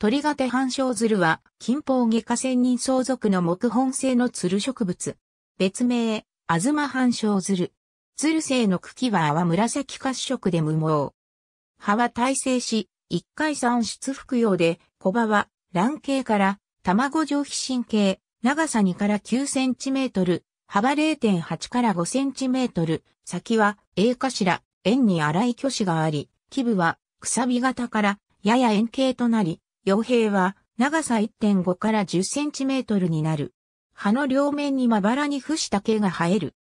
鳥型半生鶴は、近方外科仙人相続の木本性の鶴植物。別名、アズマ半生鶴。鶴性の茎は泡紫褐色で無毛。葉は耐性し、一回産出服用で、小葉は卵形から卵上皮神経、長さ2から9センチメートル、幅0.8から5センチメートル、先は A 頭、円に粗い巨子があり、基部はくさび型からやや円形となり、傭兵は長さ1.5から10センチメートルになる。葉の両面にまばらに伏した毛が生える。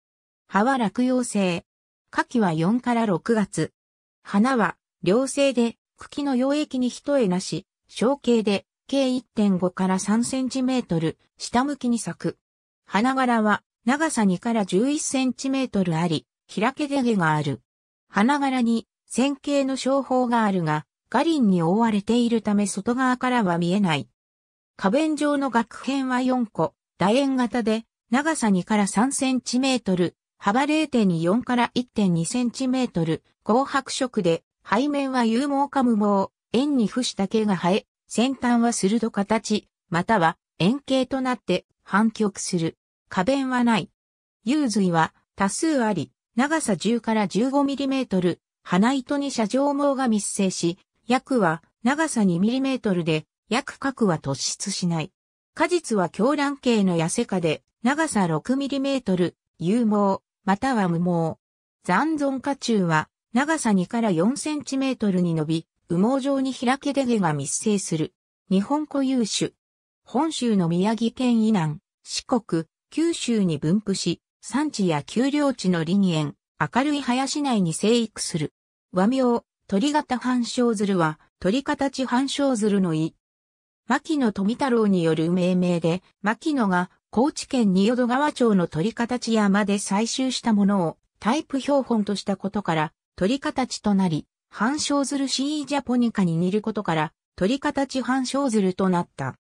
葉は落葉性。夏季は4から6月。花は良性で茎の溶液に一重なし、小径で計1.5から3センチメートル下向きに咲く。花柄は長さ2から11センチメートルあり、開けで毛がある。花柄に線形の小胞があるが、ガリンに覆われているため外側からは見えない。花弁状の額片は4個、楕円型で、長さ2から3センチメートル、幅0.24から1.2センチメートル、紅白色で、背面は有毛か無毛、円に伏した毛が生え、先端は鋭形、または円形となって反曲する。花弁はない。幽髄は多数あり、長さ10から15ミリメートル、花糸に斜上毛が密生し、薬は長さ2ミリメートルで、薬角は突出しない。果実は狂乱系の痩せ科で、長さ6ミリメートル、有毛、または無毛。残存花中は、長さ2から4センチメートルに伸び、羽毛状に開けで毛が密生する。日本固有種。本州の宮城県以南、四国、九州に分布し、産地や丘陵地の林園、明るい林内に生育する。和名、鳥型半生鶴は、鳥形半生鶴の意。牧野富太郎による命名で、牧野が高知県仁淀川町の鳥形山で採集したものをタイプ標本としたことから、鳥形となり、半生鶴シージャポニカに似ることから、鳥形半生鶴となった。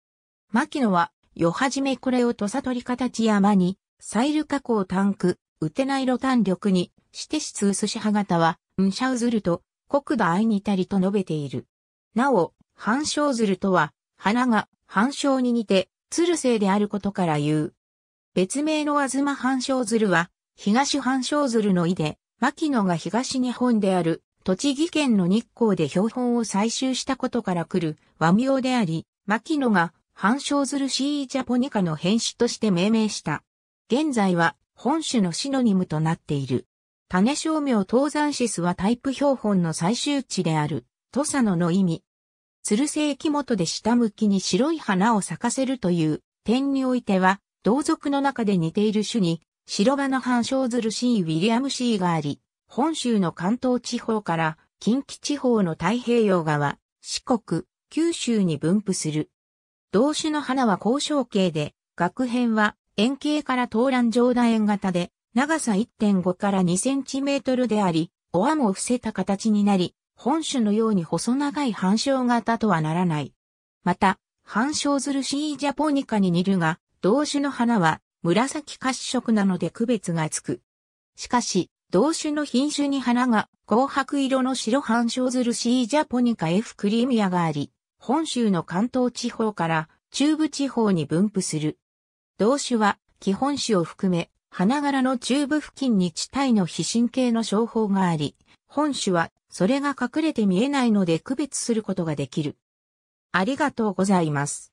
牧野は、よはじめこれを土佐鳥形山に、サイル加工タンク、ウテナイロ単力に、して質薄し歯型は、ンシャウズルと国土愛にたりと述べている。なお、半生鶴とは、花が半生に似て、鶴性であることから言う。別名の東半生鶴は、東半生鶴の意で、牧野が東日本である、栃木県の日光で標本を採集したことから来る和名であり、牧野が半生鶴シージャポニカの変種として命名した。現在は本種のシノニムとなっている。種商名東山シスはタイプ標本の最終地である、土佐野の意味。鶴性木元で下向きに白い花を咲かせるという点においては、同族の中で似ている種に、白花半生鶴シー・ウィリアムシーがあり、本州の関東地方から近畿地方の太平洋側、四国、九州に分布する。同種の花は交渉形で、学片は円形から東乱上楕円型で、長さ1.5から2センチメートルであり、おわも伏せた形になり、本種のように細長い半生型とはならない。また、半生ずるシージャポニカに似るが、同種の花は紫褐色なので区別がつく。しかし、同種の品種に花が紅白色の白半生ずるシージャポニカ F クリミアがあり、本州の関東地方から中部地方に分布する。同種は基本種を含め花柄の中部付近に地帯の非神経の商法があり、本種はそれが隠れて見えないので区別することができる。ありがとうございます。